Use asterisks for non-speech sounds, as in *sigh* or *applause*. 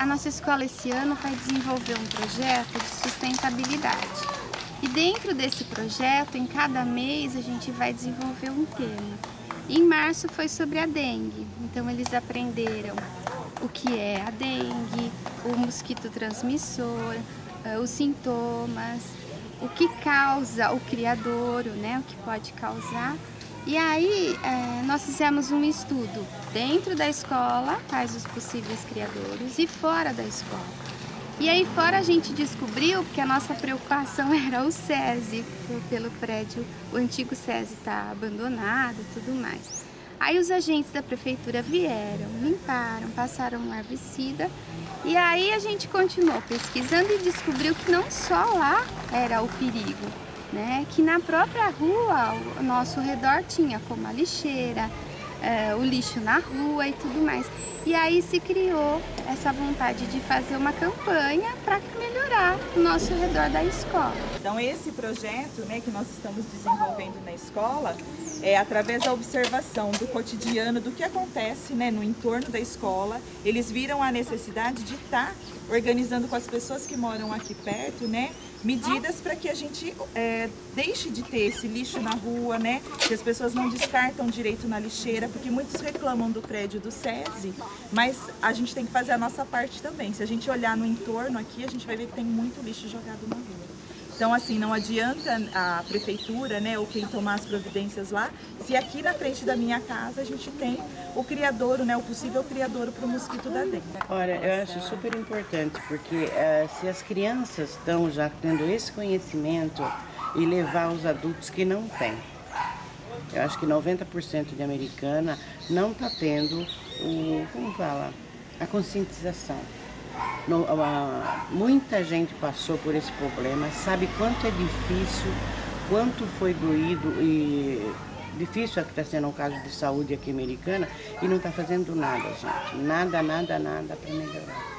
a nossa escola esse ano vai desenvolver um projeto de sustentabilidade. E dentro desse projeto, em cada mês, a gente vai desenvolver um tema. Em março foi sobre a dengue, então eles aprenderam o que é a dengue, o mosquito transmissor, eh, os sintomas, o que causa o criadouro, né, o que pode causar. E aí é, nós fizemos um estudo dentro da escola, quais os possíveis criadouros, e fora da escola. E aí fora a gente descobriu que a nossa preocupação *laughs* era o SESI, pelo prédio, o antigo SESI está abandonado e tudo mais. Aí os agentes da prefeitura vieram, limparam, passaram um herbicida e aí a gente continuou pesquisando e descobriu que não só lá era o perigo, né? Que na própria rua, ao nosso redor tinha como a lixeira, é, o lixo na rua e tudo mais. E aí se criou essa vontade de fazer uma campanha para melhorar o nosso redor da escola. Então esse projeto né, que nós estamos desenvolvendo na escola é através da observação do cotidiano, do que acontece né, no entorno da escola, eles viram a necessidade de estar tá organizando com as pessoas que moram aqui perto, né, medidas para que a gente é, deixe de ter esse lixo na rua, né, que as pessoas não descartam direito na lixeira, porque muitos reclamam do prédio do SESI, mas a gente tem que fazer a nossa parte também. Se a gente olhar no entorno aqui, a gente vai ver que tem muito lixo jogado na rua. Então, assim, não adianta a prefeitura, né, ou quem tomar as providências lá, se aqui na frente da minha casa a gente tem o criadouro, né, o possível criadouro para o mosquito da dengue. Olha, eu acho super importante, porque uh, se as crianças estão já tendo esse conhecimento e levar os adultos que não têm. Eu acho que 90% de americana não está tendo o, como fala, a conscientização. No, muita gente passou por esse problema, sabe quanto é difícil, quanto foi doído e difícil que está sendo um caso de saúde aqui americana e não está fazendo nada, gente. Nada, nada, nada para melhorar.